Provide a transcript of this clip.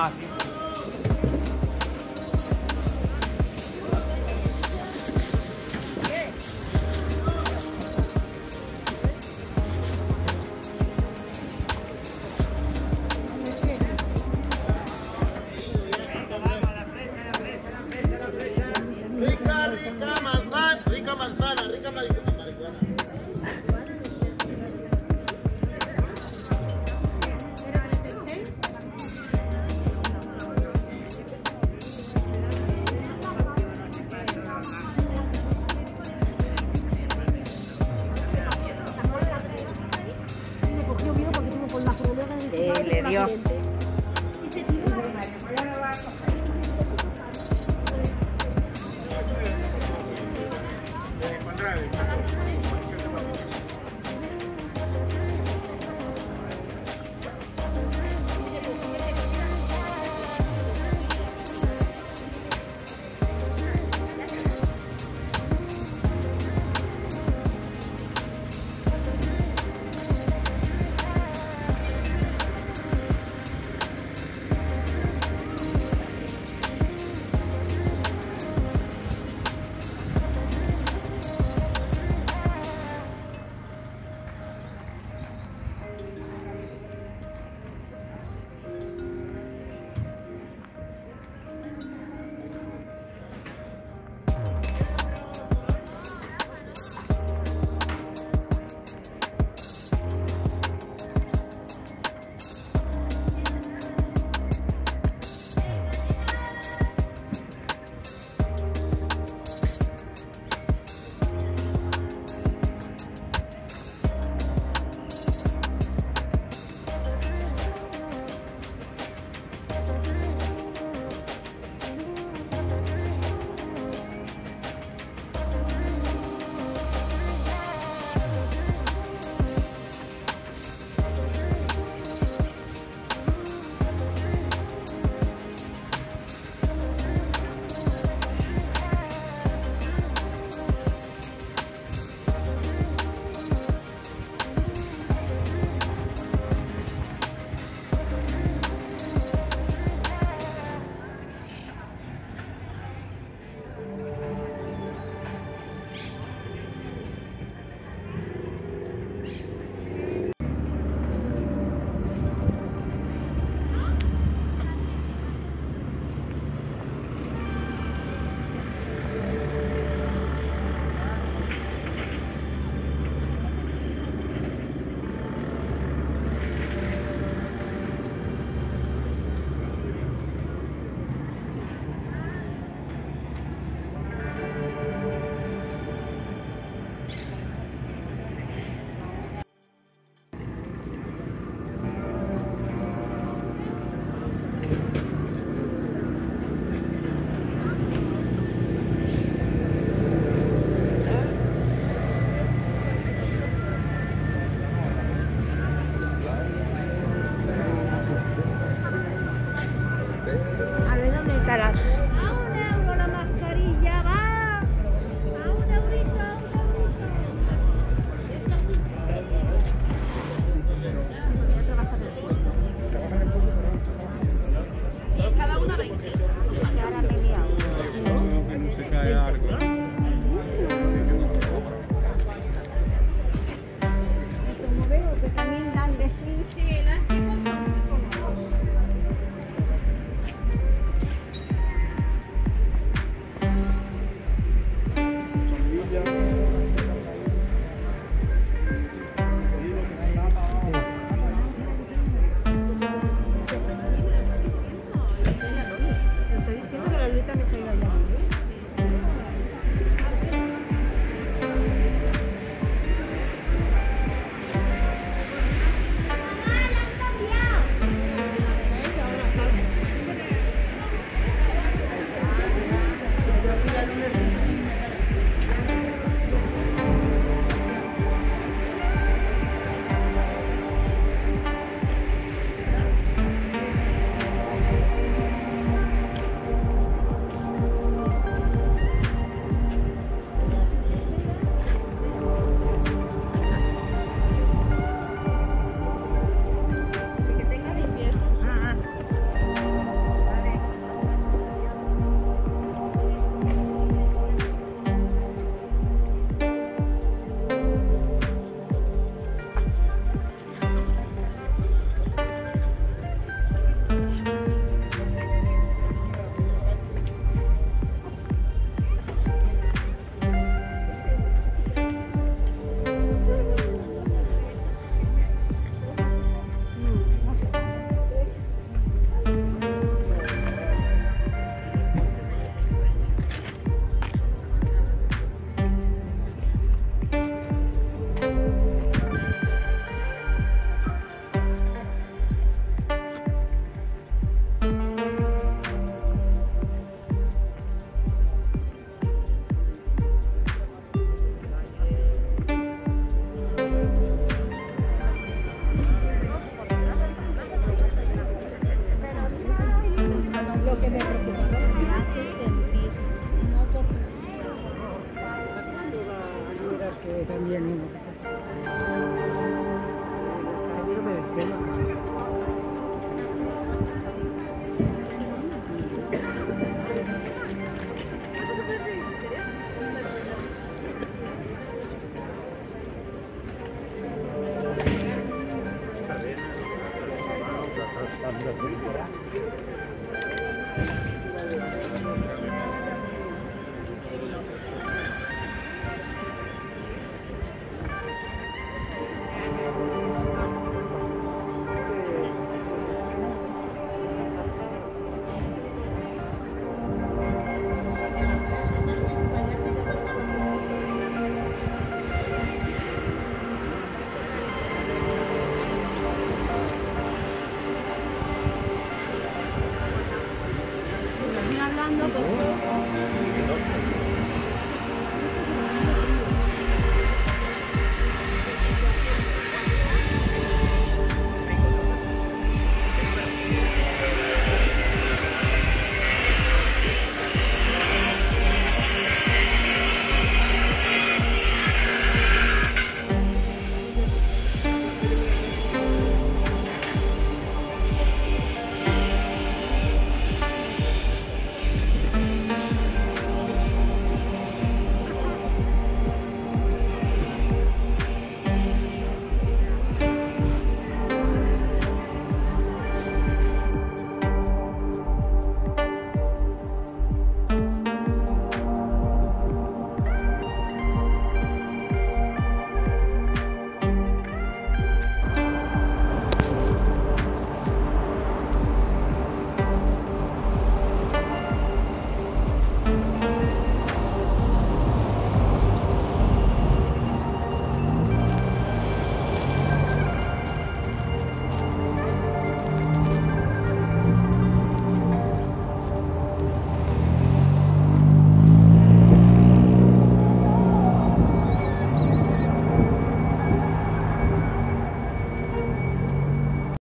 hockey. 太辣了 chơi tham nhiên nhưng cái về cái mà ンドド